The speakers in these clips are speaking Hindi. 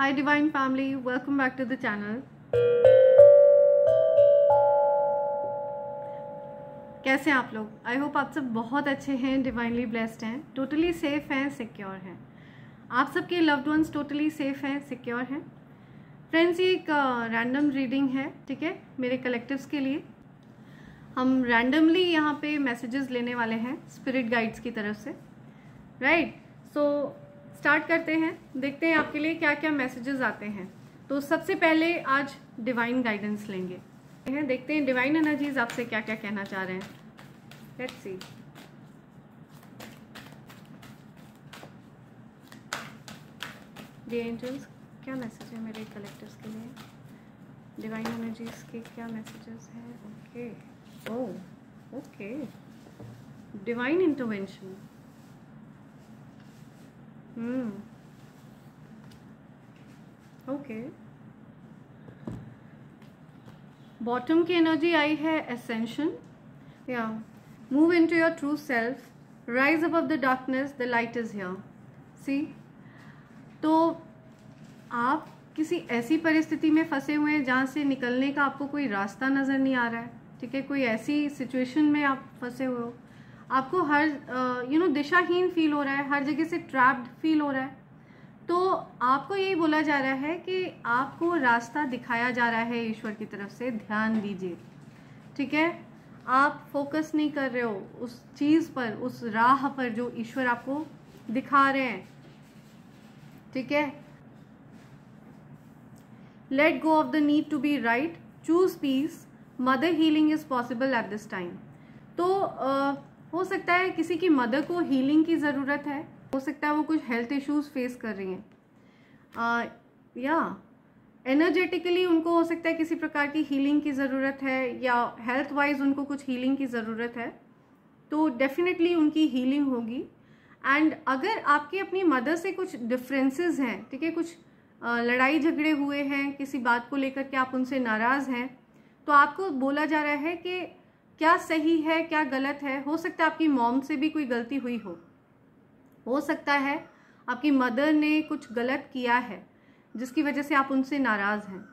Hi Divine Family, welcome back to the channel. कैसे हैं आप लोग? आई होप आप सब बहुत अच्छे हैं डिवाइनली ब्लेस्ड हैं टोटली सेफ़ हैं सिक्योर हैं। आप सबके लव्ड वंस टोटली सेफ़ हैं सिक्योर हैं? फ्रेंड्स ये एक रैंडम uh, रीडिंग है ठीक है? मेरे कलेक्टिव्स के लिए। हम रैंडमली यहाँ पे मैसेजेस लेने वाले हैं स्पिरिट गाइड्स की तरफ़ से। Right right? सो स्टार्ट करते हैं। देखते हैं आपके लिए क्या क्या मैसेजेस आते हैं। तो सबसे पहले आज डिवाइन गाइडेंस लेंगे। हैं, देखते हैं डिवाइन एनर्जीज आपसे क्या क्या कहना चाह रहे हैं। लेट्स सी एंजल्स क्या मैसेज है मेरे कलेक्टर्स के लिए? डिवाइन एनर्जीज के क्या मैसेजेस हैं? Okay oh okay divine intervention okay bottom की एनर्जी आई है एसेंशन या move into your true self rise above the darkness the light is here see तो आप किसी ऐसी परिस्थिति में फंसे हुए हैं जहाँ से निकलने का आपको कोई रास्ता नज़र नहीं आ रहा है। ठीक है? कोई ऐसी सिचुएशन में आप फंसे हुए हो। आपको हर यू नो दिशाहीन फील हो रहा है हर जगह से ट्रैप्ड फील हो रहा है। तो आपको यही बोला जा रहा है कि आपको रास्ता दिखाया जा रहा है ईश्वर की तरफ़ से ध्यान दीजिए। ठीक है? आप फोकस नहीं कर रहे हो उस चीज़ पर उस राह पर जो ईश्वर आपको दिखा रहे हैं। ठीक है? Let go of the need to be right choose peace mother healing is possible at this time तो uh, हो सकता है किसी की मदर को हीलिंग की ज़रूरत है। हो सकता है वो कुछ हेल्थ इश्यूज़ फेस कर रही हैं। या एनर्जेटिकली उनको हो सकता है किसी प्रकार की हीलिंग की ज़रूरत है, या हेल्थ वाइज उनको कुछ हीलिंग की ज़रूरत है तो डेफिनेटली उनकी हीलिंग होगी। एंड अगर आपके अपनी मदर से कुछ डिफरेंसेस हैं, ठीक है, कुछ लड़ाई झगड़े हुए हैं, किसी बात को लेकर के आप उनसे नाराज़ हैं तो आपको बोला जा रहा है कि क्या सही है, क्या गलत है? हो सकता है आपकी मॉम से भी कोई गलती हुई हो। हो सकता है आपकी मदर ने कुछ गलत किया है, जिसकी वजह से आप उनसे नाराज़ हैं।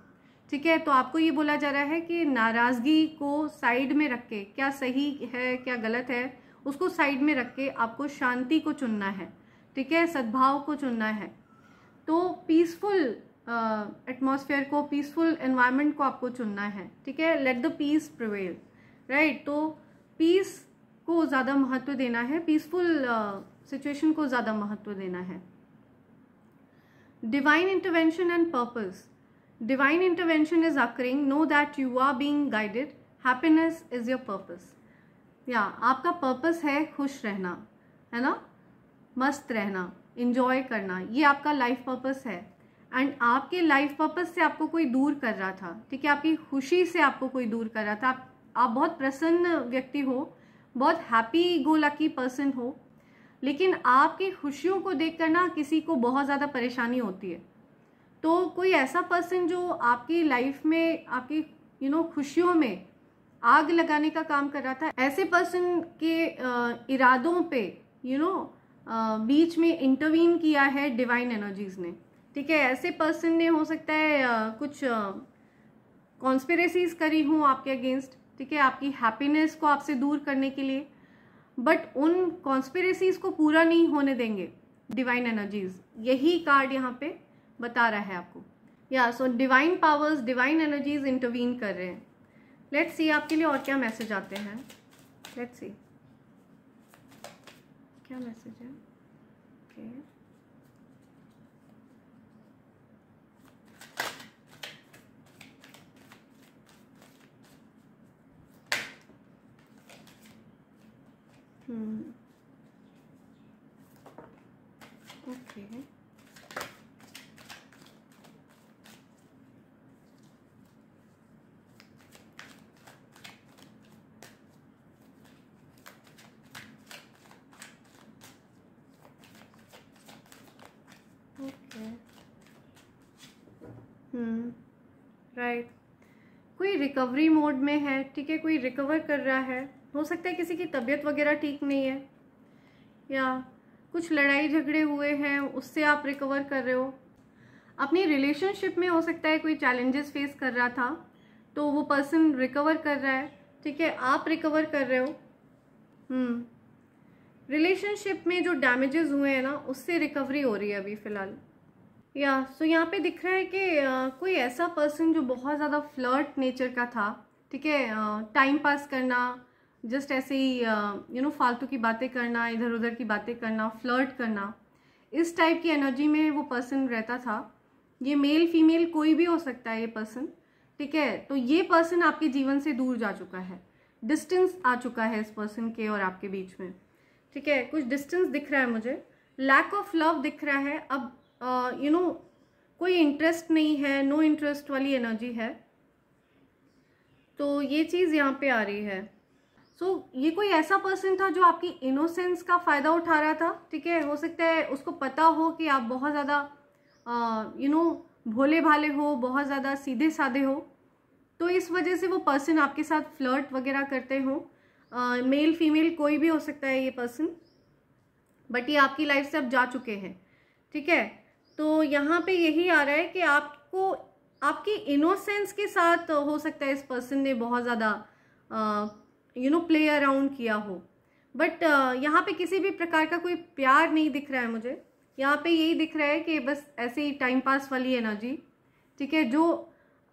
ठीक है तो आपको ये बोला जा रहा है कि नाराज़गी को साइड में रख के क्या सही है, क्या गलत है, उसको साइड में रख के आपको शांति को चुनना है। ठीक है, सद्भाव को चुनना है। तो पीसफुल एटमॉस्फेयर को पीसफुल एनवायरनमेंट को आपको चुनना है। ठीक है let the peace prevail right तो पीस को ज़्यादा महत्व देना है पीसफुल सिचुएशन को ज़्यादा महत्व देना है। Divine intervention and purpose divine intervention is occurring know that you are being guided happiness is your purpose या आपका पर्पस है खुश रहना है ना? मस्त रहना इंजॉय करना ये आपका लाइफ पर्पस है। एंड आपके लाइफ पर्पस से आपको कोई दूर कर रहा था ठीक है? आपकी खुशी से आपको कोई दूर कर रहा था आप, आप बहुत प्रसन्न व्यक्ति हो, बहुत हैप्पी गो लकी पर्सन हो, लेकिन आपकी खुशियों को देख कर ना किसी को बहुत ज़्यादा परेशानी होती है। तो कोई ऐसा पर्सन जो आपकी लाइफ में, आपकी यू नो खुशियों में आग लगाने का काम कर रहा था, ऐसे पर्सन के इरादों पे यू नो बीच में इंटरवीन किया है डिवाइन एनर्जीज ने। ठीक है, ऐसे पर्सन ने हो सकता है कुछ कॉन्स्पेरेसीज करी हूँ आपके अगेंस्ट ठीक है, आपकी हैप्पीनेस को आपसे दूर करने के लिए। बट उन कॉन्स्पिरेसीज को पूरा नहीं होने देंगे डिवाइन एनर्जीज यही कार्ड यहाँ पे बता रहा है आपको। या so divine powers divine energies intervene कर रहे हैं। लेट्स सी आपके लिए और क्या मैसेज आते हैं? लेट्स सी क्या मैसेज है okay okay. Hmm. Okay. Okay hmm right कोई रिकवरी मोड में है? ठीक है, कोई रिकवर कर रहा है? हो सकता है किसी की तबीयत वगैरह ठीक नहीं है या कुछ लड़ाई झगड़े हुए हैं उससे आप रिकवर कर रहे हो। अपनी रिलेशनशिप में हो सकता है कोई चैलेंजेस फेस कर रहा था तो वो पर्सन रिकवर कर रहा है ठीक है आप रिकवर कर रहे हो। हम्म रिलेशनशिप में जो डैमेजेस हुए हैं ना उससे रिकवरी हो रही है अभी फ़िलहाल। या सो so यहाँ पे दिख रहा है कि आ, कोई ऐसा पर्सन जो बहुत ज़्यादा फ्लर्ट नेचर का था ठीक है टाइम पास करना जस्ट ऐसे ही यू नो फालतू की बातें करना इधर उधर की बातें करना फ्लर्ट करना इस टाइप की एनर्जी में वो पर्सन रहता था। ये मेल फीमेल कोई भी हो सकता है ये पर्सन ठीक है? तो ये पर्सन आपके जीवन से दूर जा चुका है। डिस्टेंस आ चुका है इस पर्सन के और आपके बीच में ठीक है? कुछ डिस्टेंस दिख रहा है मुझे। लैक ऑफ़ लव दिख रहा है। अब you uh, no you know, कोई इंटरेस्ट नहीं है नो no इंटरेस्ट वाली एनर्जी है। तो ये चीज़ यहाँ पे आ रही है। सो so, ये कोई ऐसा पर्सन था जो आपकी इनोसेंस का फ़ायदा उठा रहा था? ठीक है हो सकता है उसको पता हो कि आप बहुत ज़्यादा यू नो भोले भाले हो बहुत ज़्यादा सीधे साधे हो। तो इस वजह से वो पर्सन आपके साथ फ्लर्ट वगैरह करते हो। मेल फीमेल कोई भी हो सकता है ये पर्सन बट ये आपकी लाइफ से अब जा चुके हैं। ठीक है? तो यहाँ पे यही आ रहा है कि आपको आपकी इनोसेंस के साथ हो सकता है इस पर्सन ने बहुत ज़्यादा यू नो प्ले अराउंड किया हो। बट uh, यहाँ पे किसी भी प्रकार का कोई प्यार नहीं दिख रहा है मुझे। यहाँ पे यही दिख रहा है कि बस ऐसे ही टाइम पास वाली एनर्जी ठीक है जो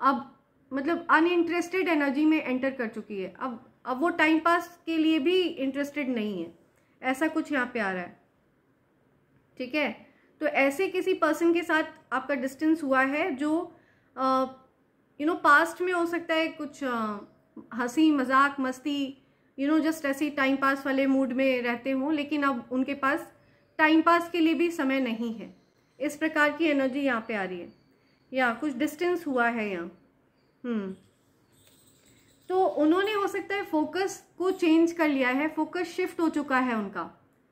अब मतलब अनइंटरेस्टेड एनर्जी में एंटर कर चुकी है। अब अब वो टाइम पास के लिए भी इंटरेस्टेड नहीं है। ऐसा कुछ यहाँ पे आ रहा है। ठीक है? तो ऐसे किसी पर्सन के साथ आपका डिस्टेंस हुआ है जो यू नो पास्ट में हो सकता है कुछ हँसी, मज़ाक, मस्ती यू नो जस्ट ऐसे टाइम पास वाले मूड में रहते हों, लेकिन अब उनके पास टाइम पास के लिए भी समय नहीं है। इस प्रकार की एनर्जी यहाँ पे आ रही है। या, कुछ डिस्टेंस हुआ है यहाँ। हम्म। तो उन्होंने, हो सकता है फोकस को चेंज कर लिया है फोकस शिफ्ट हो चुका है उनका,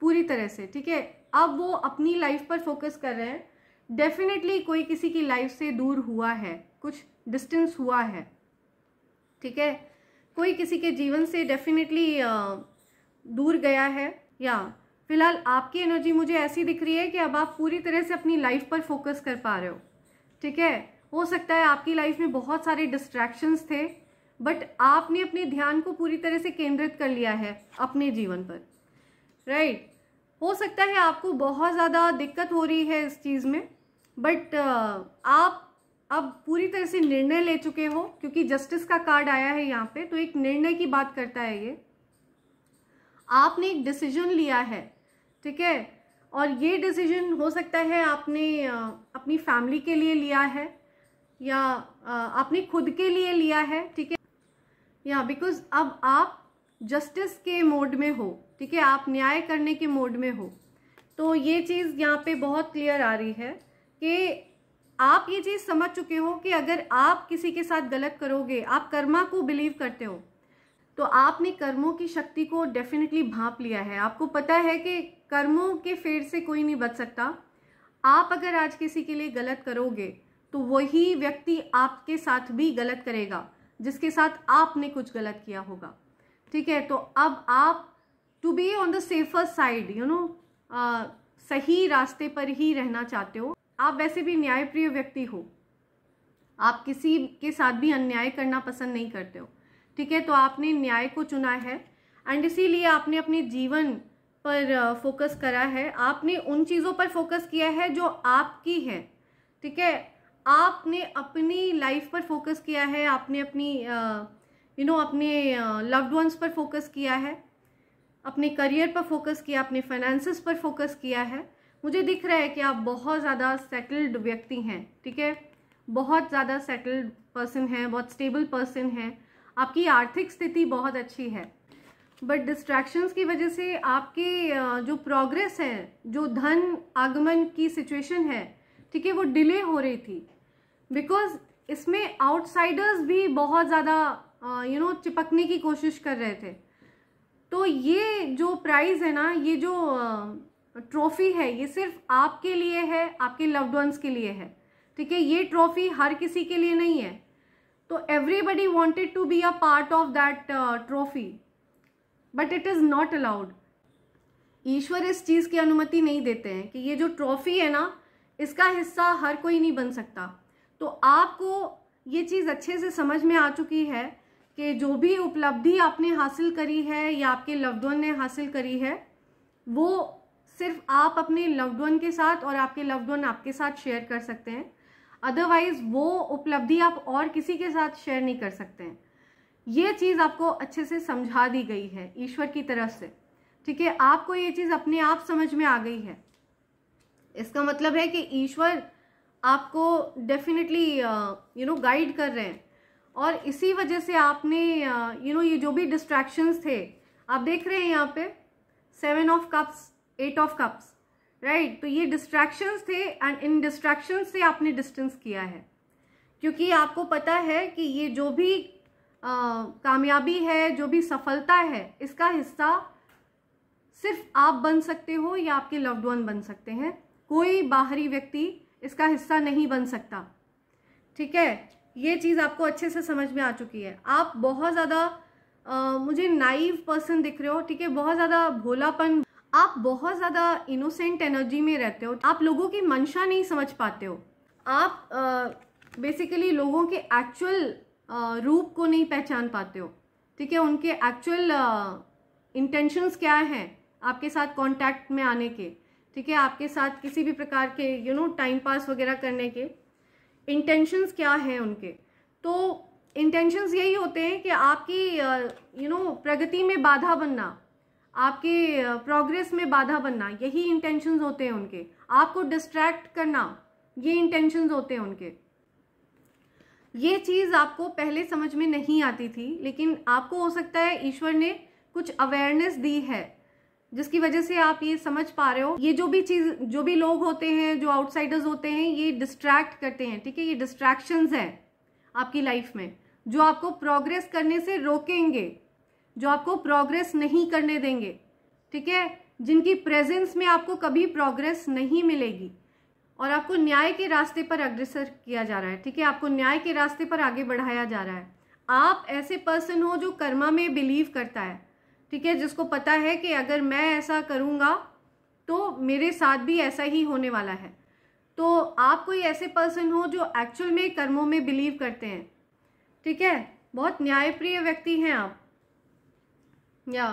पूरी तरह से, ठीक है? अब वो अपनी लाइफ पर फोकस कर रहे हैं। डेफिनेटली कोई किसी की लाइफ से दूर हुआ है, कुछ डिस्टेंस हुआ है, ठीक है? कोई किसी के जीवन से डेफिनेटली दूर गया है? या, फ़िलहाल आपकी एनर्जी मुझे ऐसी दिख रही है कि अब आप पूरी तरह से अपनी लाइफ पर फोकस कर पा रहे हो। ठीक है? हो सकता है आपकी लाइफ में बहुत सारे डिस्ट्रैक्शंस थे बट आपने अपने ध्यान को पूरी तरह से केंद्रित कर लिया है अपने जीवन पर। Right right? हो सकता है आपको बहुत ज़्यादा दिक्कत हो रही है इस चीज़ में बट आप अब पूरी तरह से निर्णय ले चुके हो, क्योंकि जस्टिस का कार्ड आया है यहाँ पे तो एक निर्णय की बात करता है ये। आपने एक डिसीज़न लिया है, ठीक है? और ये डिसीज़न हो सकता है आपने अपनी फैमिली के लिए लिया है, या आपने खुद के लिए लिया है, ठीक है? या बिकॉज़ अब आप जस्टिस के मोड में हो, ठीक है? आप न्याय करने के मोड में हो तो ये चीज़ यहाँ पे बहुत क्लियर आ रही है कि आप ये चीज़ समझ चुके हो कि अगर आप किसी के साथ गलत करोगे, आप कर्मा को बिलीव करते हो तो आपने कर्मों की शक्ति को डेफिनेटली भाप लिया है। आपको पता है कि कर्मों के फेर से कोई नहीं बच सकता। आप अगर आज किसी के लिए गलत करोगे तो वही व्यक्ति आपके साथ भी गलत करेगा, जिसके साथ आपने कुछ गलत किया होगा। ठीक है तो अब आप to be on the safer side you know सही रास्ते पर ही रहना चाहते हो। आप वैसे भी न्यायप्रिय व्यक्ति हो। आप किसी के साथ भी अन्याय करना पसंद नहीं करते हो। ठीक है तो आपने न्याय को चुना है एंड इसीलिए आपने अपने जीवन पर फोकस करा है। आपने उन चीज़ों पर फोकस किया है जो आपकी है। ठीक है, आपने अपनी लाइफ पर फोकस किया है, आपने अपनी यू नो अपने लव्ड वंस पर फोकस किया है, अपने करियर पर फोकस किया, अपने फाइनेंसेस पर फोकस किया है। मुझे दिख रहा है कि आप बहुत ज़्यादा सेटल्ड व्यक्ति हैं, ठीक है? बहुत ज़्यादा सेटल्ड पर्सन हैं, बहुत स्टेबल पर्सन हैं। आपकी आर्थिक स्थिति बहुत अच्छी है। बट डिस्ट्रैक्शंस की वजह से आपके जो प्रोग्रेस है, जो धन आगमन की सिचुएशन है, ठीक है, वो डिले हो रही थी। बिकॉज़ इसमें आउटसाइडर्स भी बहुत ज़्यादा यू नो चिपकने की कोशिश कर रहे थे। तो ये जो प्राइज़ है ना, ये जो ट्रॉफी है, ये सिर्फ़ आपके लिए है, आपके लव्ड वंस के लिए है। ठीक है, ये ट्रॉफी हर किसी के लिए नहीं है। तो everybody wanted to be a part of that trophy but it is not allowed ईश्वर इस चीज़ की अनुमति नहीं देते हैं कि ये जो ट्रॉफी है ना, इसका हिस्सा हर कोई नहीं बन सकता। तो आपको ये चीज़ अच्छे से समझ में आ चुकी है कि जो भी उपलब्धि आपने हासिल करी है या आपके लव्ड वन ने हासिल करी है, वो सिर्फ़ आप अपने लव्ड वन के साथ और आपके लव्ड वन आपके साथ शेयर कर सकते हैं। अदरवाइज़ वो उपलब्धि आप और किसी के साथ शेयर नहीं कर सकते हैं। ये चीज़ आपको अच्छे से समझा दी गई है ईश्वर की तरफ़ से। ठीक है? आपको ये चीज़ अपने आप समझ में आ गई है। इसका मतलब है कि ईश्वर आपको डेफिनेटली यू नो गाइड कर रहे हैं। और इसी वजह से आपने यू uh, नो ये जो भी डिस्ट्रैक्शंस थे आप देख रहे हैं यहाँ पे? Seven of cups eight of cups right तो ये डिस्ट्रैक्शंस थे एंड इन डिस्ट्रैक्शंस से आपने डिस्टेंस किया है। क्योंकि आपको पता है कि ये जो भी आ, कामयाबी है जो भी सफलता है इसका हिस्सा सिर्फ़ आप बन सकते हो या आपके लव्ड वन बन सकते हैं। कोई बाहरी व्यक्ति इसका हिस्सा नहीं बन सकता। ठीक है? ये चीज़ आपको अच्छे से समझ में आ चुकी है। आप बहुत ज़्यादा मुझे नाइव पर्सन दिख रहे हो ठीक है? बहुत ज़्यादा भोलापन आप बहुत ज़्यादा इनोसेंट एनर्जी में रहते हो, आप लोगों की मंशा नहीं समझ पाते हो। आप बेसिकली लोगों के एक्चुअल रूप को नहीं पहचान पाते हो। ठीक है, उनके एक्चुअल इंटेंशंस क्या हैं आपके साथ कांटेक्ट में आने के। ठीक है, आपके साथ किसी भी प्रकार के यू नो टाइम पास वगैरह करने के। इंटेंशंस क्या हैं उनके? तो इंटेंशंस यही होते हैं कि आपकी यू नो प्रगति में बाधा बनना। आपके प्रोग्रेस में बाधा बनना, यही इंटेंशंस होते हैं उनके। आपको डिस्ट्रैक्ट करना, ये इंटेंशंस होते हैं उनके। ये चीज़ आपको पहले समझ में नहीं आती थी, लेकिन आपको हो सकता है ईश्वर ने कुछ अवेयरनेस दी है, जिसकी वजह से आप ये समझ पा रहे हो। ये जो भी चीज़, जो भी लोग होते हैं, जो आउटसाइडर्स होते हैं, ये डिस्ट्रैक्ट करते हैं, ठीक है? ये डिस्ट्रैक्शन है आपकी लाइफ में, जो आपको प्रोग्रेस करने से रोकेंगे। जो आपको प्रोग्रेस नहीं करने देंगे, ठीक है? जिनकी प्रेजेंस में आपको कभी प्रोग्रेस नहीं मिलेगी। और आपको न्याय के रास्ते पर अग्रसर किया जा रहा है, ठीक है? आपको न्याय के रास्ते पर आगे बढ़ाया जा रहा है। आप ऐसे पर्सन हो जो कर्मा में बिलीव करता है, ठीक है? जिसको पता है कि अगर मैं ऐसा करूँगा तो मेरे साथ भी ऐसा ही होने वाला है। तो आप कोई ऐसे पर्सन हो जो एक्चुअल में कर्मों में बिलीव करते हैं, ठीक है? बहुत न्यायप्रिय व्यक्ति हैं आप। या,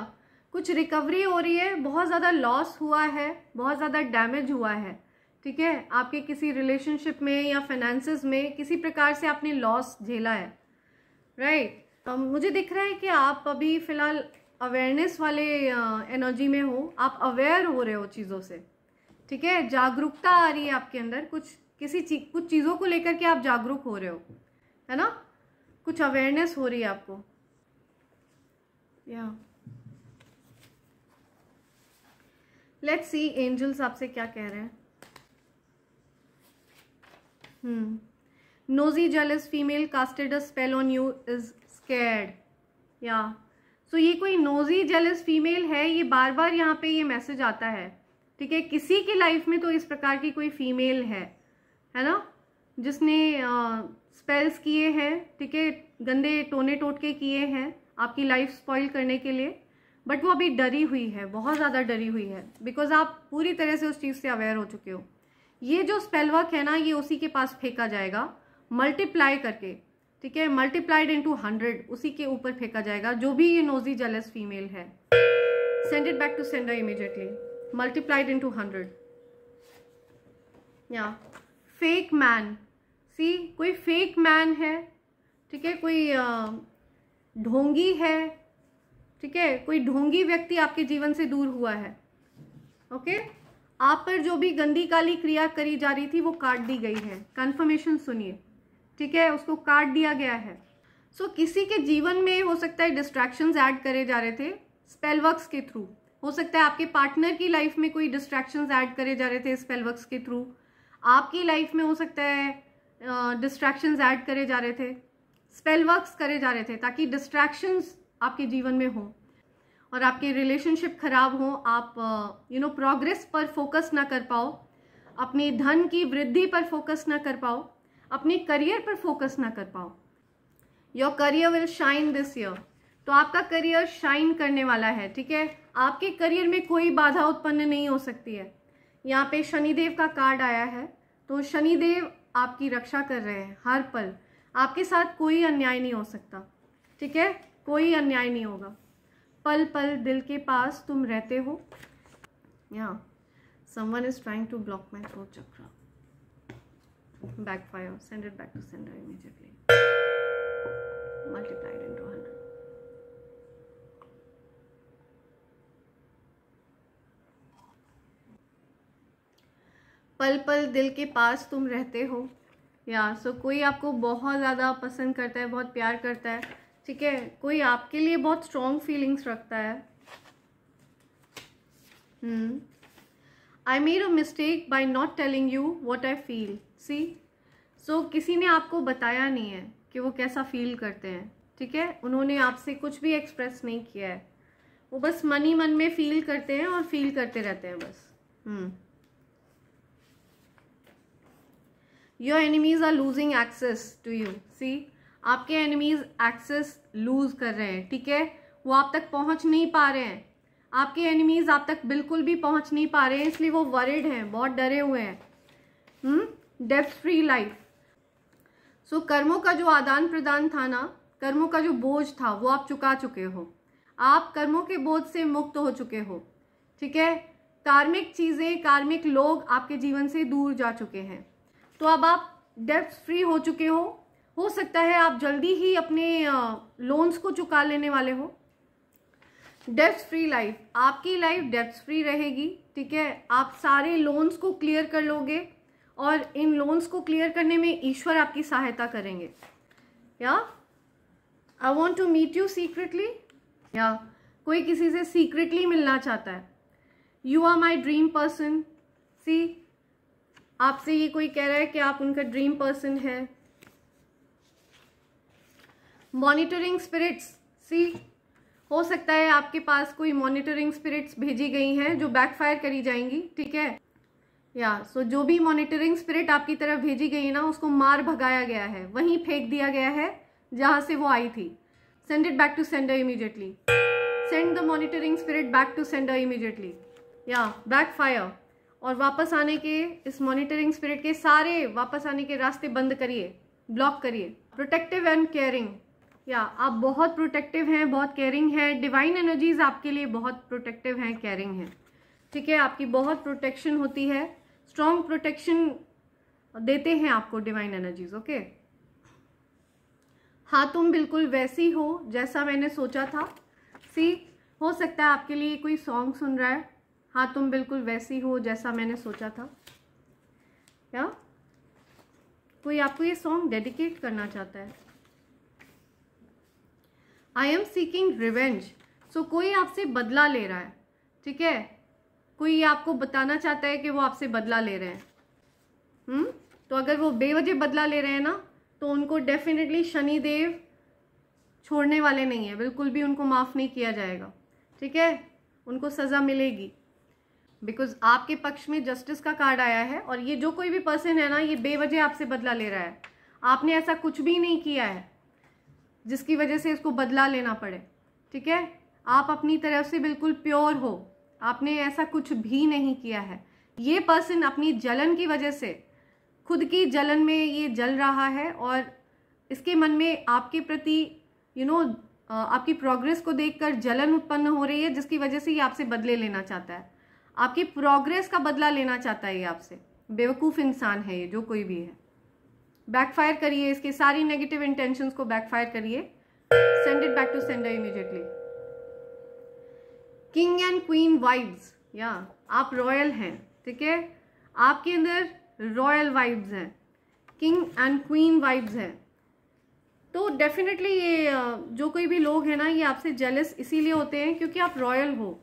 कुछ रिकवरी हो रही है, बहुत ज़्यादा लॉस हुआ है, बहुत ज़्यादा डैमेज हुआ है, ठीक है? आपके किसी रिलेशनशिप में या फाइनेंसिस में किसी प्रकार से आपने लॉस झेला है राइट right? मुझे दिख रहा है कि आप अभी फ़िलहाल अवेयरनेस वाले एनर्जी में हो, आप अवेयर हो रहे हो चीज़ों से, ठीक है? जागरूकता आ रही है आपके अंदर, कुछ, किसी चीज़ कुछ चीज़ों को लेकर के आप जागरूक हो रहे हो, है ना? कुछ अवेयरनेस हो रही है आपको, या। लेट्स सी एंजल्स आपसे क्या कह रहे हैं। Nosy jealous female casted a spell on you is scared या सो ये कोई नोजी जेलस फीमेल है, ये बार बार यहाँ पे ये मैसेज आता है। ठीक है? किसी की लाइफ में तो इस प्रकार की कोई फीमेल है। है ना? जिसने स्पेल्स किए हैं, ठीक है? गंदे टोने टोटके किए हैं आपकी लाइफ स्पॉइल करने के लिए। बट वो अभी डरी हुई है, बहुत ज़्यादा डरी हुई है बिकॉज़ आप पूरी तरह से उस चीज़ से अवेयर हो चुके हो। ये जो स्पेल वर्क है ना, ये उसी के पास फेंका जाएगा मल्टीप्लाई करके, ठीक है? मल्टीप्लाइड इंटू हंड्रेड उसी के ऊपर फेंका जाएगा, जो भी ये नोजी जेलस फीमेल है। Send it back to sender immediately multiplied into hundred या फेक मैन सी कोई फेक मैन है, ठीक है? कोई ढोंगी है ठीक है? कोई ढोंगी व्यक्ति आपके जीवन से दूर हुआ है। ओके? आप पर जो भी गंदी काली क्रिया करी जा रही थी वो काट दी गई है। कंफर्मेशन सुनिए। ठीक है? उसको काट दिया गया है। सो so, किसी के जीवन में हो सकता है डिस्ट्रैक्शंस ऐड करे जा रहे थे स्पेलवर्क्स के थ्रू हो सकता है आपके पार्टनर की लाइफ में कोई डिस्ट्रैक्शंस ऐड करे जा रहे थे स्पेलवर्क्स के थ्रू आपकी लाइफ में हो सकता है डिस्ट्रैक्शंस ऐड करे जा रहे थे। स्पेलवर्क्स करे जा रहे थे ताकि डिस्ट्रैक्शंस आपके जीवन में हो और आपके रिलेशनशिप खराब हो, आप यू नो प्रोग्रेस पर फोकस ना कर पाओ, अपने धन की वृद्धि पर फोकस ना कर पाओ, अपने करियर पर फोकस ना कर पाओ। Your career will shine this year तो आपका करियर शाइन करने वाला है, ठीक है? आपके करियर में कोई बाधा उत्पन्न नहीं हो सकती है। यहाँ पे शनिदेव का कार्ड आया है तो शनिदेव आपकी रक्षा कर रहे हैं, हर पल। आपके साथ कोई अन्याय नहीं हो सकता, ठीक है? कोई अन्याय नहीं होगा। पल पल दिल के पास तुम रहते हो। या someone is trying to block my throat chakra backfire, send it back to sender immediately. Multiplied into 100 पल पल दिल के पास तुम रहते हो। या सो कोई आपको बहुत ज़्यादा पसंद करता है, बहुत प्यार करता है ठीक है? कोई आपके लिए बहुत स्ट्रॉन्ग फीलिंग्स रखता है। I made a mistake by not telling you what I feel see so किसी ने आपको बताया नहीं है कि वो कैसा फील करते हैं। ठीक है? उन्होंने आपसे कुछ भी एक्सप्रेस नहीं किया है। वो बस मन ही मन में फील करते हैं और फील करते रहते हैं बस। Your enemies are losing access to you see आपके एनिमीज एक्सेस लूज कर रहे हैं, ठीक है? वो आप तक पहुँच नहीं पा रहे हैं। आपके एनिमीज आप तक बिल्कुल भी पहुँच नहीं पा रहे हैं, इसलिए वो वरिड हैं, बहुत डरे हुए हैं। डेप्थ फ्री लाइफ सो कर्मों का जो आदान प्रदान था ना, कर्मों का जो बोझ था, वो आप चुका चुके हो। आप कर्मों के बोझ से मुक्त हो चुके हो, ठीक है? कार्मिक चीज़ें, कार्मिक लोग आपके जीवन से दूर जा चुके हैं। तो अब आप डेप्थ फ्री हो चुके हो हो सकता है आप जल्दी ही अपने लोन्स को चुका लेने वाले हो। डेप्थ फ्री लाइफ आपकी लाइफ डेप्थ फ्री रहेगी, ठीक है? आप सारे लोन्स को क्लियर कर लोगे और इन लोन्स को क्लियर करने में ईश्वर आपकी सहायता करेंगे। या? I want to meet you secretly या? कोई किसी से सीक्रेटली मिलना चाहता है। You are my dream person see आपसे ये कोई कह रहा है कि आप उनका ड्रीम पर्सन है। मॉनिटरिंग स्पिरिट्स, सी, हो सकता है आपके पास कोई मॉनिटरिंग स्पिरिट्स भेजी गई हैं जो बैकफायर करी जाएँगी, ठीक है? या सो so जो भी मॉनिटरिंग स्पिरिट आपकी तरफ़ भेजी गई है ना, उसको मार भगाया गया है, वहीं फेंक दिया गया है, जहाँ से वो आई थी। Send it back to sender immediately send the monitoring spirit back to sender immediately या बैक फायर और वापस आने के, इस मॉनिटरिंग स्पिरिट के सारे वापस आने के रास्ते बंद करिए ब्लॉक करिए। प्रोटेक्टिव एंड केयरिंग या आप बहुत प्रोटेक्टिव हैं, बहुत केयरिंग हैं डिवाइन एनर्जीज आपके लिए बहुत प्रोटेक्टिव हैं केयरिंग हैं। ठीक है, आपकी बहुत प्रोटेक्शन होती है स्ट्रॉन्ग प्रोटेक्शन देते हैं आपको डिवाइन एनर्जीज ओके हाँ तुम बिल्कुल वैसी हो जैसा मैंने सोचा था। सी हो सकता है आपके लिए कोई सॉन्ग सुन रहा है। हाँ तुम बिल्कुल वैसी हो जैसा मैंने सोचा था। क्या कोई आपको ये सॉन्ग डेडिकेट करना चाहता है? I am seeking revenge so कोई आपसे बदला ले रहा है, ठीक है? कोई आपको बताना चाहता है कि वो आपसे बदला ले रहे हैं? हम्म? तो अगर वो बेवजह बदला ले रहे हैं ना तो उनको डेफिनेटली शनिदेव छोड़ने वाले नहीं है। बिल्कुल भी उनको माफ़ नहीं किया जाएगा, ठीक है? उनको सज़ा मिलेगी। बिकॉज़ आपके पक्ष में जस्टिस का कार्ड आया है और ये जो कोई भी पर्सन है ना, ये बेवजह आपसे बदला ले रहा है। आपने ऐसा कुछ भी नहीं किया है। जिसकी वजह से इसको बदला लेना पड़े ठीक है? आप अपनी तरफ़ से बिल्कुल प्योर हो। आपने ऐसा कुछ भी नहीं किया है। ये पर्सन अपनी जलन की वजह से खुद की जलन में ये जल रहा है और इसके मन में आपके प्रति यू you नो know, आपकी प्रोग्रेस को देखकर जलन उत्पन्न हो रही है जिसकी वजह से ये आपसे बदले लेना चाहता है। आपकी प्रोग्रेस का बदला लेना चाहता है ये आपसे। बेवकूफ़ इंसान है ये जो कोई भी है। बैकफायर करिए, इसके सारी नेगेटिव इंटेंशंस को बैकफायर करिए। Send it back to sender immediately king and queen vibes या आप रॉयल हैं, ठीक है? आपके अंदर रॉयल वाइब्स हैं। किंग एंड क्वीन वाइब्स हैं। तो डेफिनेटली ये, जो कोई भी लोग हैं ना, ये आपसे जेलस इसीलिए होते हैं क्योंकि आप रॉयल हो।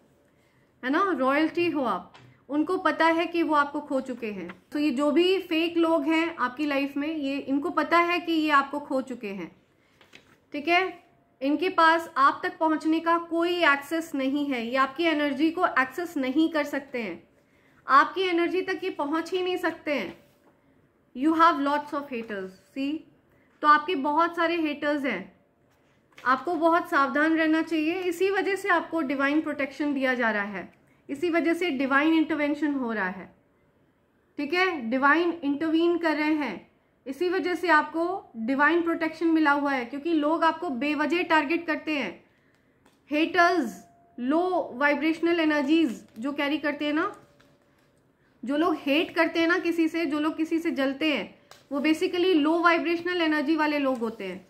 है ना? रॉयल्टी हो आप। उनको पता है कि वो आपको खो चुके हैं। तो ये जो भी फेक लोग हैं आपकी लाइफ में, ये इनको पता है कि ये आपको खो चुके हैं। ठीक है? इनके पास आप तक पहुँचने का कोई एक्सेस नहीं है। ये आपकी एनर्जी को एक्सेस नहीं कर सकते हैं। आपकी एनर्जी तक ये पहुँच ही नहीं सकते हैं। You have lots of haters see तो आपके बहुत सारे हेटर्स हैं। आपको बहुत सावधान रहना चाहिए। इसी वजह से आपको डिवाइन प्रोटेक्शन दिया जा रहा है। इसी वजह से डिवाइन इंटरवेंशन हो रहा है। ठीक है? डिवाइन इंटरवीन कर रहे हैं। इसी वजह से आपको डिवाइन प्रोटेक्शन मिला हुआ है, क्योंकि लोग आपको बेवजह टारगेट करते हैं। हेटर्स लो वाइब्रेशनल एनर्जीज जो कैरी करते हैं ना, जो लोग हेट करते हैं ना किसी से, जो लोग किसी से जलते हैं, वो बेसिकली लो वाइब्रेशनल एनर्जी वाले लोग होते हैं।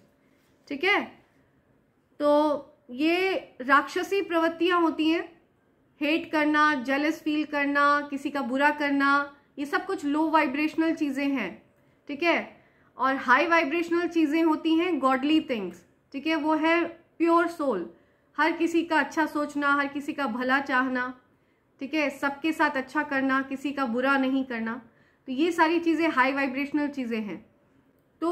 ठीक है? तो ये राक्षसी प्रवृत्तियाँ होती हैं हेट करना जेलस फील करना, किसी का बुरा करना, ये सब कुछ लो वाइब्रेशनल चीज़ें हैं, ठीक है? और हाई वाइब्रेशनल चीज़ें होती हैं गॉडली थिंग्स ठीक है? वो है प्योर सोल हर किसी का अच्छा सोचना, हर किसी का भला चाहना, ठीक है? सबके साथ अच्छा करना, किसी का बुरा नहीं करना तो ये सारी चीज़ें हाई वाइब्रेशनल चीज़ें हैं। तो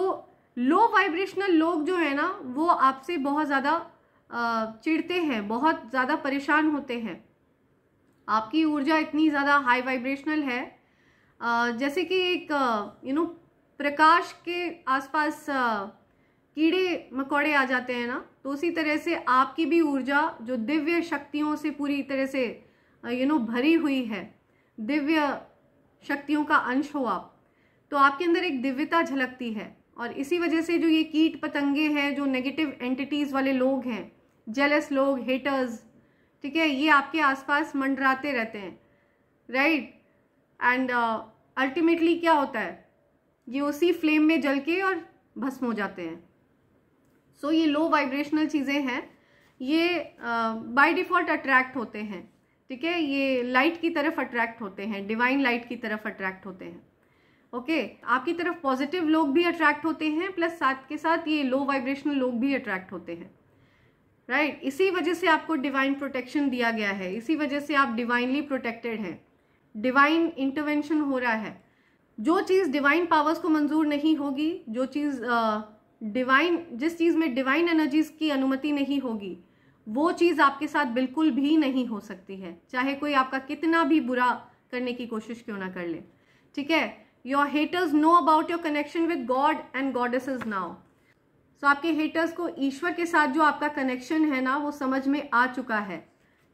लो वाइब्रेशनल लोग जो है ना, वो आपसे बहुत ज़्यादा चिढ़ते हैं, बहुत ज़्यादा परेशान होते हैं। आपकी ऊर्जा इतनी ज़्यादा हाई वाइब्रेशनल है। जैसे कि एक यू नो प्रकाश के आसपास कीड़े मकोड़े आ जाते हैं ना तो उसी तरह से आपकी भी ऊर्जा जो दिव्य शक्तियों से पूरी तरह से यू नो भरी हुई है, दिव्य शक्तियों का अंश हो आप तो आपके अंदर एक दिव्यता झलकती है। और इसी वजह से जो ये कीट पतंगे हैं, जो नेगेटिव एंटिटीज वाले लोग हैं जेलस लोग हेटर्स ठीक है ये आपके आसपास मंडराते रहते हैं राइट एंड अल्टीमेटली क्या होता है? ये उसी फ्लेम में जल के और भस्म हो जाते हैं। सो so, ये लो वाइब्रेशनल चीज़ें हैं। ये बाय डिफ़ॉल्ट अट्रैक्ट होते हैं। ठीक है ये लाइट की तरफ़ अट्रैक्ट होते हैं डिवाइन लाइट की तरफ़ अट्रैक्ट होते हैं। ओके okay, आपकी तरफ़ पॉजिटिव लोग भी अट्रैक्ट होते हैं प्लस साथ के साथ ये लो वाइब्रेशनल लोग भी अट्रैक्ट होते हैं। Right right? इसी वजह से आपको डिवाइन प्रोटेक्शन दिया गया है। इसी वजह से आप डिवाइनली प्रोटेक्टेड हैं। डिवाइन इंटरवेंशन हो रहा है। जो चीज़ डिवाइन पावर्स को मंजूर नहीं होगी, जो चीज़ डिवाइन जिस चीज़ में डिवाइन एनर्जीज की अनुमति नहीं होगी, वो चीज़ आपके साथ बिल्कुल भी नहीं हो सकती है। चाहे कोई आपका कितना भी बुरा करने की कोशिश क्यों ना कर ले। ठीक है? Your haters know about your connection with god and goddess now so आपके हेटर्स को ईश्वर के साथ जो आपका कनेक्शन है ना वो समझ में आ चुका है।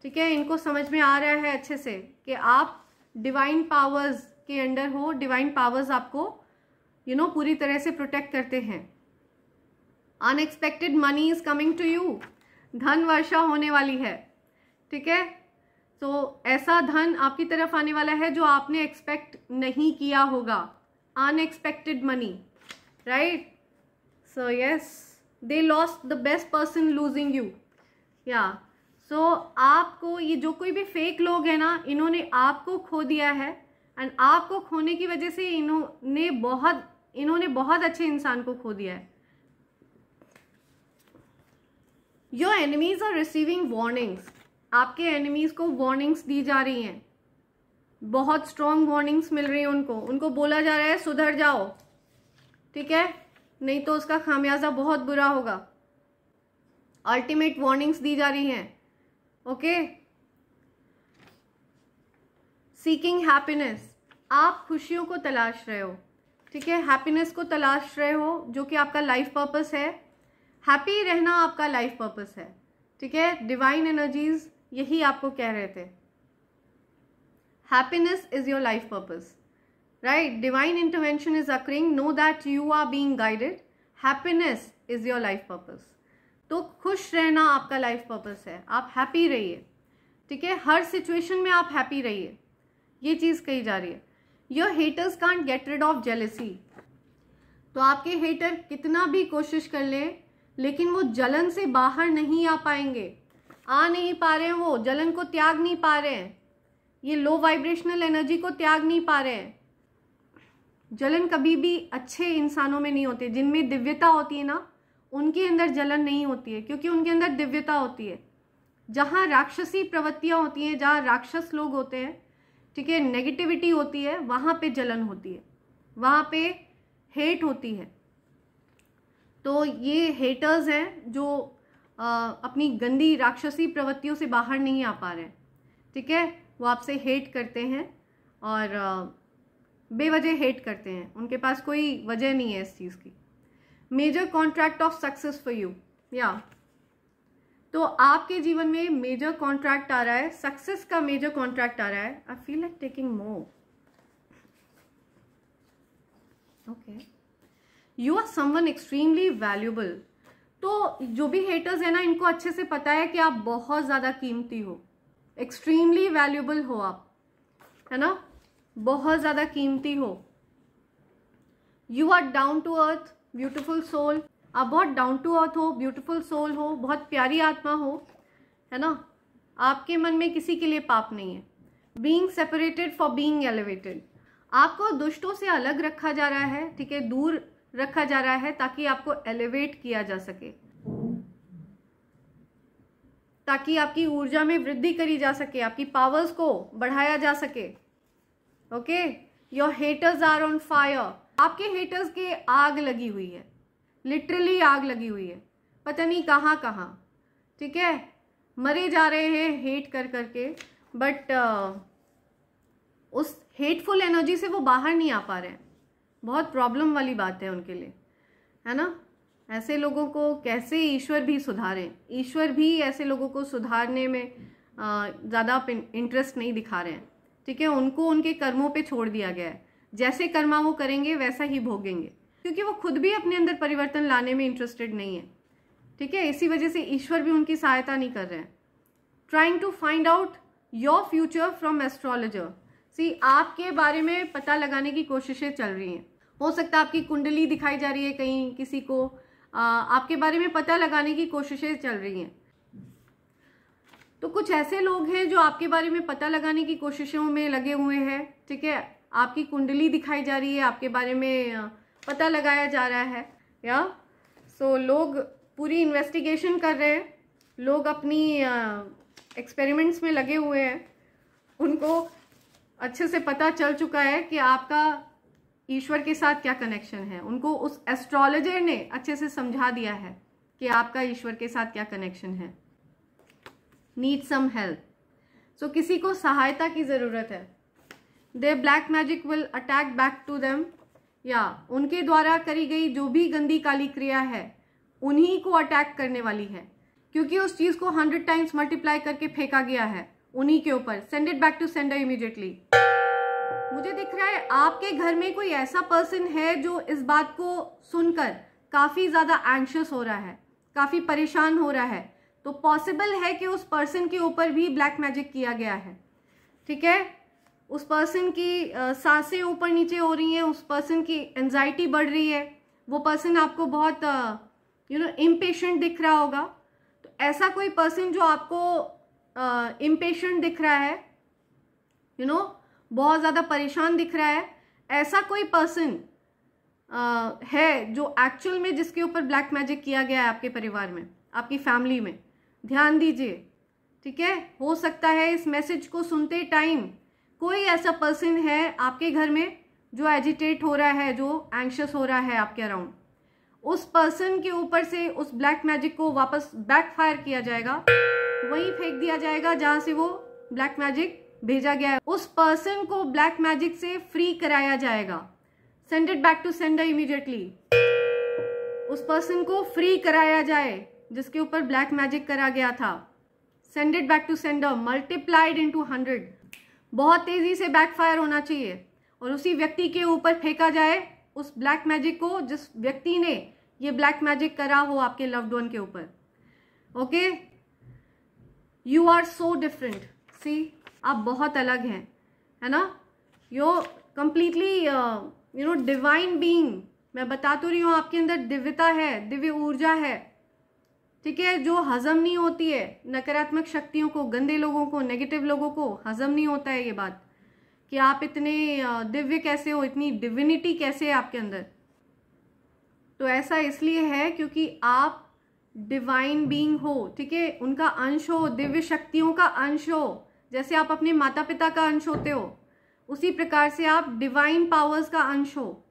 ठीक है? इनको समझ में आ रहा है अच्छे से कि आप डिवाइन पावर्स के अंडर हो डिवाइन पावर्स आपको यू you नो know, पूरी तरह से प्रोटेक्ट करते हैं। Unexpected money is coming to you धन वर्षा होने वाली है। ठीक है? तो ऐसा धन आपकी तरफ़ आने वाला है जो आपने एक्सपेक्ट नहीं किया होगा। Unexpected money right so yes they lost the best person losing you या सो आपको ये जो कोई भी फेक लोग हैं ना, इन्होंने आपको खो दिया है एंड आपको खोने की वजह से इन्होंने बहुत इन्होंने बहुत अच्छे इंसान को खो दिया है। Your enemies are receiving warnings आपके एनिमीज को वार्निंग्स दी जा रही हैं। बहुत स्ट्रॉन्ग वार्निंग्स मिल रही है उनको। उनको बोला जा रहा है, सुधर जाओ। ठीक है? नहीं तो उसका खामियाजा बहुत बुरा होगा। अल्टीमेट वार्निंग्स दी जा रही हैं ओके सीकिंग हैप्पीनेस आप खुशियों को तलाश रहे हो, ठीक है? हैप्पीनेस को तलाश रहे हो, जो कि आपका लाइफ पर्पस है। हैप्पी रहना आपका लाइफ पर्पस है, ठीक है? डिवाइन एनर्जीज यही आपको कह रहे थे। Happiness is your life purpose right divine intervention is occurring know that you are being guided happiness is your life purpose तो खुश रहना आपका लाइफ पर्पस है। आप हैप्पी रहिए। ठीक है? हर सिचुएशन में आप हैप्पी रहिए। ये चीज़ कही जा रही है। Your haters can't get rid of jealousy तो आपके हेटर कितना भी कोशिश कर ले, लेकिन वो जलन से बाहर नहीं आ पाएँगे। आ नहीं पा रहे हैं वो। जलन को त्याग नहीं पा रहे हैं। ये लो वाइब्रेशनल एनर्जी को त्याग नहीं पा रहे हैं। जलन कभी भी अच्छे इंसानों में नहीं होती जिनमें दिव्यता होती है ना उनके अंदर जलन नहीं होती है क्योंकि उनके अंदर दिव्यता होती है। जहाँ राक्षसी प्रवृत्तियाँ होती हैं जहाँ राक्षस लोग होते हैं ठीक है नेगेटिविटी होती है वहाँ पे जलन होती है। वहाँ पे हेट होती है। तो ये हेटर्स हैं जो आ, अपनी गंदी राक्षसी प्रवृत्तियों से बाहर नहीं आ पा रहे ठीक है वो आपसे हेट करते हैं और बेवजह हेट करते हैं। उनके पास कोई वजह नहीं है इस चीज़ की। Major contract of success for you या तो आपके जीवन में मेजर कॉन्ट्रैक्ट आ रहा है। सक्सेस का मेजर कॉन्ट्रैक्ट आ रहा है। I feel like taking more okay you are someone extremely valuable तो जो भी हेटर्स है ना, इनको अच्छे से पता है कि आप बहुत ज़्यादा कीमती हो। एक्सट्रीमली वैल्यूबल हो आप। है ना? बहुत ज़्यादा कीमती हो। You are down to earth beautiful soul आप बहुत डाउन टू अर्थ हो ब्यूटिफुल सोल हो, बहुत प्यारी आत्मा हो, है ना? आपके मन में किसी के लिए पाप नहीं है। Being separated for being elevated आपको दुष्टों से अलग रखा जा रहा है, ठीक है? दूर रखा जा रहा है ताकि आपको एलिवेट किया जा सके। ताकि आपकी ऊर्जा में वृद्धि करी जा सके, आपकी पावर्स को बढ़ाया जा सके। Okay your haters are on fire आपके हेटर्स के आग लगी हुई है। लिटरली आग लगी हुई है। पता नहीं कहाँ कहाँ। ठीक है? मरे जा रहे हैं हेट कर करके बट uh, उस हेटफुल एनर्जी से वो बाहर नहीं आ पा रहे हैं। बहुत प्रॉब्लम वाली बात है उनके लिए। है ना? ऐसे लोगों को कैसे ईश्वर भी सुधारें? ईश्वर भी ऐसे लोगों को सुधारने में ज़्यादा इंटरेस्ट नहीं दिखा रहे हैं। ठीक है उनको उनके कर्मों पे छोड़ दिया गया है। जैसे कर्मा वो करेंगे वैसा ही भोगेंगे। क्योंकि वो खुद भी अपने अंदर परिवर्तन लाने में इंटरेस्टेड नहीं है। ठीक है इसी वजह से ईश्वर भी उनकी सहायता नहीं कर रहे हैं। Trying to find out your future from astrologer see आपके बारे में पता लगाने की कोशिशें चल रही हैं। हो सकता है आपकी कुंडली दिखाई जा रही है कहीं किसी को। आ, आपके बारे में पता लगाने की कोशिशें चल रही हैं। तो कुछ ऐसे लोग हैं जो आपके बारे में पता लगाने की कोशिशों में लगे हुए हैं ठीक है? आपकी कुंडली दिखाई जा रही है आपके बारे में पता लगाया जा रहा है या? सो so, लोग पूरी इन्वेस्टिगेशन कर रहे हैं लोग अपनी एक्सपेरिमेंट्स में लगे हुए हैं। उनको अच्छे से पता चल चुका है कि आपका ईश्वर के साथ क्या कनेक्शन है। उनको उस एस्ट्रोलॉजर ने अच्छे से समझा दिया है कि आपका ईश्वर के साथ क्या कनेक्शन है। Need some help. सो किसी को सहायता की ज़रूरत है। They black magic will attack back to them. या उनके द्वारा करी गई जो भी गंदी काली क्रिया है, उन्हीं को अटैक करने वाली है। क्योंकि उस चीज़ को हंड्रेड टाइम्स मल्टीप्लाई करके फेंका गया है, उन्हीं के ऊपर। Send it back to sender immediately. मुझे दिख रहा है आपके घर में कोई ऐसा पर्सन है जो इस बात को सुनकर काफ़ी ज़्यादा एंशियस हो रहा है, काफ़ी परेशान हो रहा है। तो पॉसिबल है कि उस पर्सन के ऊपर भी ब्लैक मैजिक किया गया है। ठीक है? उस पर्सन की साँसें ऊपर नीचे हो रही हैं उस पर्सन की एनजाइटी बढ़ रही है। वो पर्सन आपको बहुत यू नो इम्पेशेंट दिख रहा होगा। तो ऐसा कोई पर्सन जो आपको इम्पेशेंट दिख रहा है यू you नो know, बहुत ज़्यादा परेशान दिख रहा है ऐसा कोई पर्सन uh, है जो एक्चुअल में जिसके ऊपर ब्लैक मैजिक किया गया है आपके परिवार में आपकी फैमिली में? ध्यान दीजिए, ठीक है? हो सकता है इस मैसेज को सुनते टाइम कोई ऐसा पर्सन है आपके घर में जो एजिटेट हो रहा है, जो एंशियस हो रहा है आपके अराउंड उस पर्सन के ऊपर से उस ब्लैक मैजिक को वापस बैकफायर किया जाएगा। वहीं फेंक दिया जाएगा जहाँ से वो ब्लैक मैजिक भेजा गया है। उस पर्सन को ब्लैक मैजिक से फ्री कराया जाएगा। Send it back to sender immediately उस पर्सन को फ्री कराया जाए। जिसके ऊपर ब्लैक मैजिक करा गया था। Send it back to sender multiplied into hundred बहुत तेज़ी से बैकफायर होना चाहिए। और उसी व्यक्ति के ऊपर फेंका जाए उस ब्लैक मैजिक को जिस व्यक्ति ने ये ब्लैक मैजिक करा हो आपके लव्ड वन के ऊपर। Okay you are so different see आप बहुत अलग हैं। है ना? यो completely you know divine being मैं बता तो रही हूँ आपके अंदर दिव्यता है, दिव्य ऊर्जा है। ठीक है, जो हजम नहीं होती है, नकारात्मक शक्तियों को, गंदे लोगों को नेगेटिव लोगों को हजम नहीं होता है ये बात। कि आप इतने दिव्य कैसे हो, इतनी डिविनिटी कैसे है आपके अंदर? तो ऐसा इसलिए है क्योंकि आप डिवाइन बीइंग हो, ठीक है? उनका अंश हो, दिव्य शक्तियों का अंश हो। जैसे आप अपने माता पिता का अंश होते हो, उसी प्रकार से आप डिवाइन पावर्स का अंश हो।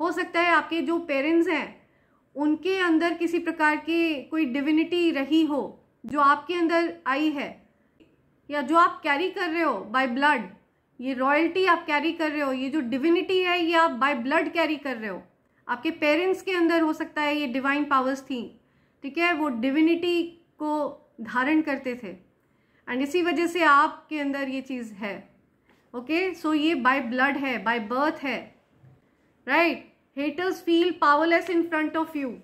हो सकता है आपके जो पेरेंट्स हैं उनके अंदर किसी प्रकार की कोई डिविनिटी रही हो, जो आपके अंदर आई है, या जो आप कैरी कर रहे हो बाय ब्लड ये रॉयल्टी आप कैरी कर रहे हो, ये जो डिविनिटी है, ये आप बाय ब्लड कैरी कर रहे हो। आपके पेरेंट्स के अंदर हो सकता है ये डिवाइन पावर्स थी, ठीक है? वो डिविनिटी को धारण करते थे। एंड इसी वजह से आपके अंदर ये चीज़ है ओके okay? सो so ये बाय ब्लड है बाय बर्थ है right haters feel powerless in front of you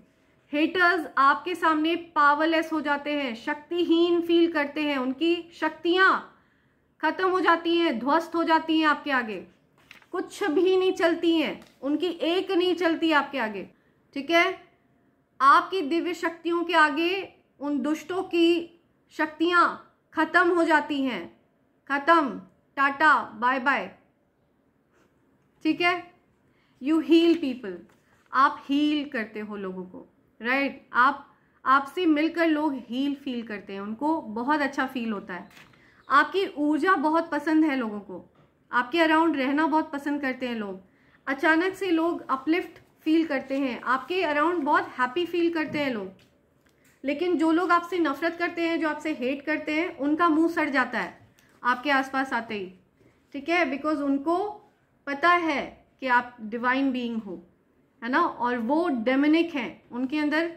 haters आपके सामने पावरलेस हो जाते हैं, शक्तिहीन फील करते हैं, उनकी शक्तियाँ खत्म हो जाती हैं, ध्वस्त हो जाती हैं आपके आगे। कुछ भी नहीं चलती हैं, उनकी एक नहीं चलती आपके आगे। ठीक है? आपकी दिव्य शक्तियों के आगे उन दुष्टों की शक्तियाँ खत्म हो जाती हैं। खत्म। टाटा बाय बाय ठीक है? यू हील पीपल आप हील करते हो लोगों को राइट right? आप, आपसे मिलकर लोग हील फील करते हैं, उनको बहुत अच्छा फील होता है। आपकी ऊर्जा बहुत पसंद है लोगों को। आपके अराउंड रहना बहुत पसंद करते हैं लोग। अचानक से लोग अपलिफ्ट फील करते हैं। आपके अराउंड बहुत हैप्पी फील करते हैं लोग। लेकिन जो लोग आपसे नफरत करते हैं, जो आपसे हेट करते हैं, उनका मुँह सड़ जाता है। आपके आसपास आते ही, ठीक है? बिकॉज़ उनको पता है कि आप डिवाइन बीइंग हो, है ना? और वो डेमिनिक हैं, उनके अंदर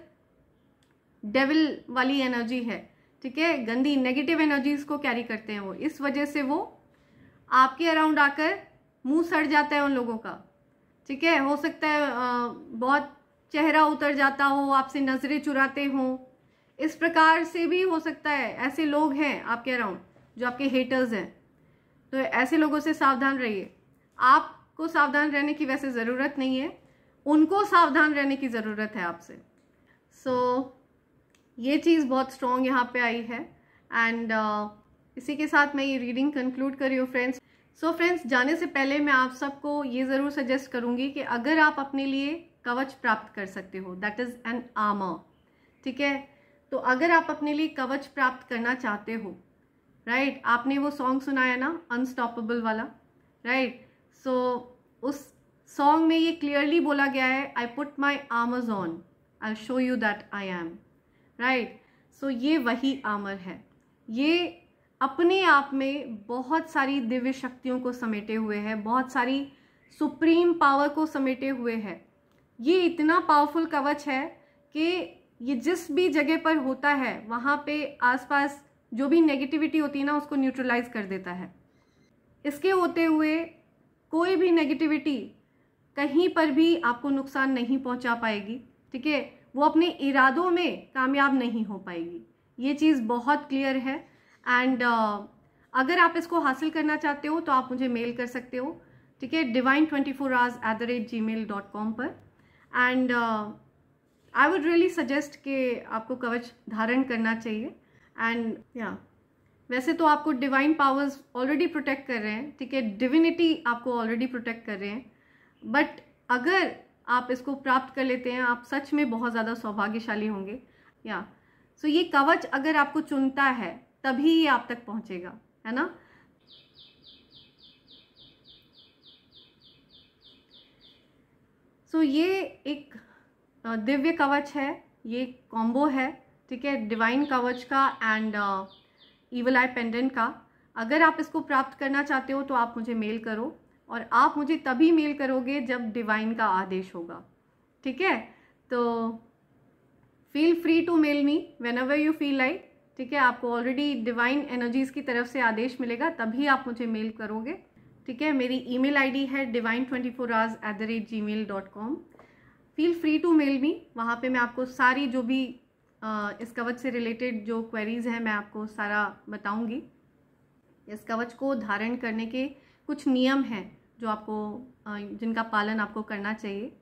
डेविल वाली एनर्जी है, ठीक है? गंदी नेगेटिव एनर्जीज को कैरी करते हैं वो। इस वजह से वो आपके अराउंड आकर मुँह सड़ जाता है उन लोगों का, ठीक है? हो सकता है बहुत चेहरा उतर जाता हो, आपसे नज़रें चुराते हों। इस प्रकार से भी हो सकता है, ऐसे लोग हैं आपके अराउंड जो आपके हेटर्स हैं। तो ऐसे लोगों से सावधान रहिए। आपको सावधान रहने की वैसे ज़रूरत नहीं है। उनको सावधान रहने की ज़रूरत है आपसे। सो so, ये चीज़ बहुत स्ट्रॉन्ग यहाँ पे आई है। एंड uh, इसी के साथ मैं ये रीडिंग कंक्लूड कर रही हूँ फ्रेंड्स सो फ्रेंड्स जाने से पहले मैं आप सबको ये ज़रूर सजेस्ट करूँगी कि अगर आप अपने लिए कवच प्राप्त कर सकते हो दैट इज़ एन आर्मर ठीक है? तो अगर आप अपने लिए कवच प्राप्त करना चाहते हो राइट right? आपने वो सॉन्ग सुनाया ना अनस्टॉपेबल वाला राइट right? सो उस सॉन्ग में ये क्लियरली बोला गया है I put my armours on I show you that I am right so ये वही आमर है। ये अपने आप में बहुत सारी दिव्य शक्तियों को समेटे हुए है, बहुत सारी सुप्रीम पावर को समेटे हुए है। ये इतना पावरफुल कवच है कि ये जिस भी जगह पर होता है, वहाँ पे आसपास जो भी नेगेटिविटी होती है ना, उसको न्यूट्रलाइज कर देता है। इसके होते हुए कोई भी नेगेटिविटी कहीं पर भी आपको नुकसान नहीं पहुँचा पाएगी ठीक है? वो अपने इरादों में कामयाब नहीं हो पाएगी। ये चीज़ बहुत क्लियर है एंड uh, अगर आप इसको हासिल करना चाहते हो तो आप मुझे मेल कर सकते हो ठीक है? Divine twenty four hours at the rate Gmail dot com पर and I would really suggest कि आपको कवच धारण करना चाहिए। एंड या yeah, वैसे तो आपको डिवाइन पावर्स ऑलरेडी प्रोटेक्ट कर रहे हैं, ठीक है? डिविनिटी आपको ऑलरेडी प्रोटेक्ट कर रहे हैं। बट अगर आप इसको प्राप्त कर लेते हैं, आप सच में बहुत ज़्यादा सौभाग्यशाली होंगे। या सो so ये कवच अगर आपको चुनता है, तभी ये आप तक पहुंचेगा, है ना? सो so ये एक दिव्य कवच है, ये कॉम्बो है, ठीक है? डिवाइन कवच का एंड ईवल आई पेंडेंट का, अगर आप इसको प्राप्त करना चाहते हो तो आप मुझे मेल करो और आप मुझे तभी मेल करोगे जब डिवाइन का आदेश होगा। ठीक है? तो feel free to mail me whenever you feel like ठीक है? आपको ऑलरेडी डिवाइन एनर्जीज की तरफ़ से आदेश मिलेगा, तभी आप मुझे मेल करोगे। ठीक है? मेरी ईमेल आईडी है divine twenty four hours at the rate Gmail dot com feel free to mail me वहाँ पे मैं आपको सारी जो भी इस कवच से रिलेटेड जो क्वेरीज हैं, मैं आपको सारा बताऊँगी। इस कवच को धारण करने के कुछ नियम हैं जो आपको जिनका पालन आपको करना चाहिए।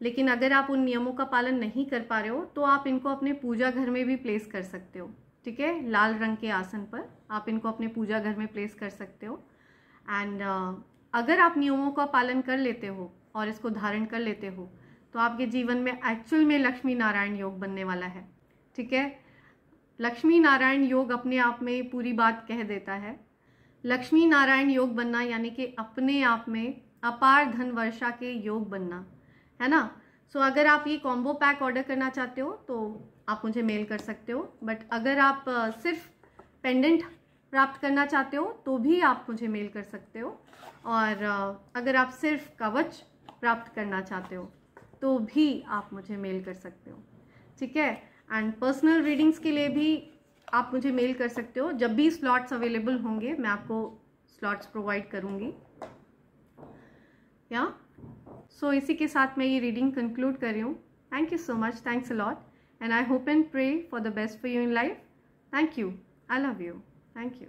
लेकिन अगर आप उन नियमों का पालन नहीं कर पा रहे हो तो आप इनको अपने पूजा घर में भी प्लेस कर सकते हो। ठीक है? लाल रंग के आसन पर आप इनको अपने पूजा घर में प्लेस कर सकते हो। एंड अगर आप नियमों का पालन कर लेते हो और इसको धारण कर लेते हो तो आपके जीवन में एक्चुअल में लक्ष्मी नारायण योग बनने वाला है। ठीक है? लक्ष्मी नारायण योग अपने आप में पूरी बात कह देता है। लक्ष्मी नारायण योग बनना यानी कि अपने आप में अपार धन वर्षा के योग बनना। है ना? सो so, अगर आप ये कॉम्बो पैक ऑर्डर करना चाहते हो तो आप मुझे मेल कर सकते हो। बट अगर आप सिर्फ़ पेंडेंट प्राप्त करना चाहते हो तो भी आप मुझे मेल कर सकते हो। और अगर आप सिर्फ़ कवच प्राप्त करना चाहते हो तो भी आप मुझे मेल कर सकते हो। ठीक है? एंड पर्सनल रीडिंग्स के लिए भी आप मुझे मेल कर सकते हो। जब भी स्लॉट्स अवेलेबल होंगे, मैं आपको स्लॉट्स प्रोवाइड करूँगी। या सो इसी के साथ मैं ये रीडिंग कंक्लूड कर रही हूँ। Thank you so much thanks a lot and I hope and pray for the best for you in life thank you I love you thank you